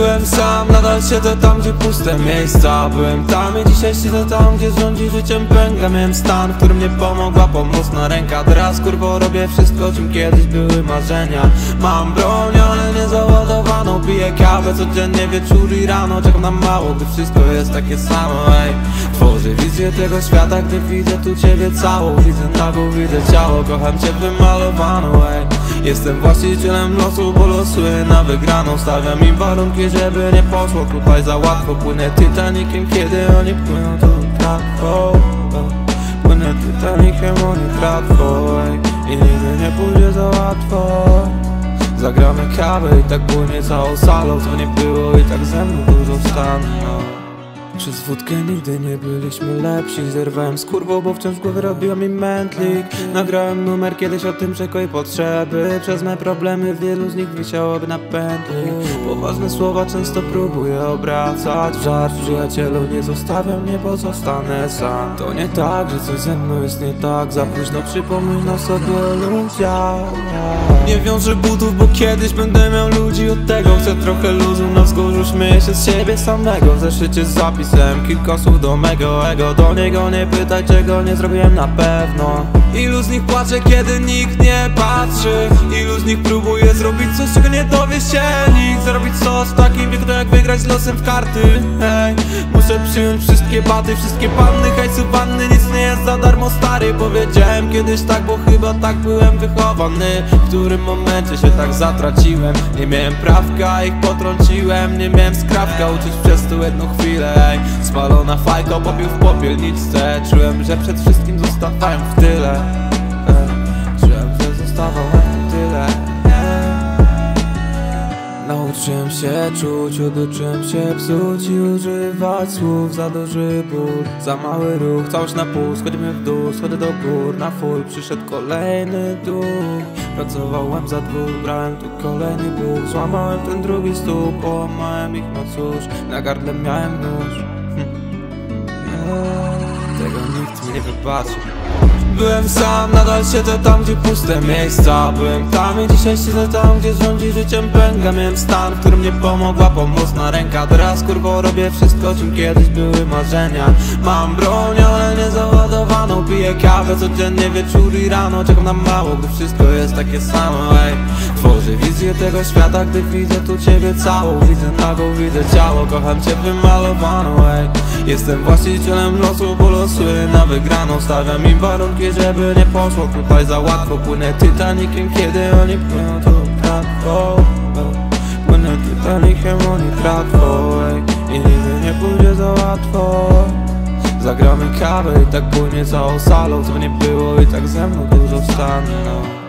Byłem sam, nadal siedzę tam, gdzie puste miejsca Byłem. Tam i dzisiaj siedzę tam, gdzie rządzi życiem pęka Miałem stan, w którym nie pomogła pomocna ręka. Teraz kurwo robię wszystko, czym kiedyś były marzenia. Mam broń, ale nie załadowaną Piję kawę codziennie, wieczór i rano. Czekam na mało, gdy wszystko jest takie samo, ej. Tworzę wizję tego świata, gdy widzę tu ciebie całą. Widzę nagą, widzę ciało, kocham cię wymalowaną, ej Jestem właścicielem losu, bo losuję na wygraną. Stawiam im warunki, żeby nie poszło. Tutaj za łatwo Płynę Titanikiem, kiedy oni płyną tu tratwą Płynę Titanikiem, oni tratwą ej. I nigdy nie pójdzie za łatwo. Zagramy kawę i tak płynie całą salą. Co nie było i tak ze mną dużo stanął przez wódkę nigdy nie byliśmy lepsi. Zerwałem z kurwą, bo wciąż w głowie robiła mi mętlik. Nagrałem numer kiedyś o tym, czego i potrzeby. Przez me problemy wielu z nich wisiałoby na pętli. Poważne słowa często próbuję obracać. W Żart przyjacielu, nie zostawiam, nie pozostanę sam. To nie tak, że coś ze mną jest nie tak. Za późno przypomina sobie o ludziach. Nie wiążę butów, bo kiedyś będę miał ludzi od tego. Chcę trochę luzu na wzgórzu, śmieję się z siebie samego. Zeszycie z kilka słów do mego ego Do niego nie pytaj, czego nie zrobiłem na pewno. Ilu z nich płacze, kiedy nikt nie patrzy nich próbuje zrobić coś, czego nie dowie się nikt. Zrobić coś w takim wieku, to jak wygrać z losem w karty. Hej, muszę przyjąć wszystkie baty, wszystkie panny Hejsu panny, nic nie jest za darmo stary. Powiedziałem kiedyś tak, bo chyba tak byłem wychowany. W którym momencie się tak zatraciłem? Nie miałem prawka, ich potrąciłem. Nie miałem skrawka, uczyć przez tą jedną chwilę. Ej. Spalona fajka, popiół w popielniczce Czułem, że przed wszystkim zostawałem w tyle Nauczyłem się czuć, oduczyłem się psuć i używać słów Za duży ból, za mały ruch, całość na pół Schodzimy w dół, schody do gór, na full Przyszedł kolejny duch. Pracowałem za dwóch, brałem tu kolejny buch Złamałem ten drugi stół, połamałem ich, no cóż. Na gardle miałem nóż. Hm. Tego nikt mi nie wybaczy Byłem sam, nadal siedzę tam, gdzie puste miejsca Byłem. Tam i dzisiaj siedzę tam, gdzie rządzi życiem pęka Miałem stan, w którym nie pomogła pomocna ręka. Teraz kurwo robię wszystko, czym kiedyś były marzenia. Mam broń, ale nie załadowaną Piję kawę codziennie, wieczór i rano. Czekam na mało, gdy wszystko jest takie samo, ej. Tworzę wizję tego świata, gdy widzę tu ciebie całą. Widzę nagą, widzę ciało, kocham cię wymalowaną, ej. Jestem właścicielem losu, bo na wygraną. Stawiam im warunki, żeby nie poszło tutaj za łatwo Płynę Titanikiem, kiedy oni płyną tu tratwą Płynę Titanikiem, oni tratwą. I nigdy nie pójdzie za łatwo. Zagramy kawę i tak płynie całą salą Co nie było i tak ze mną dużo stanął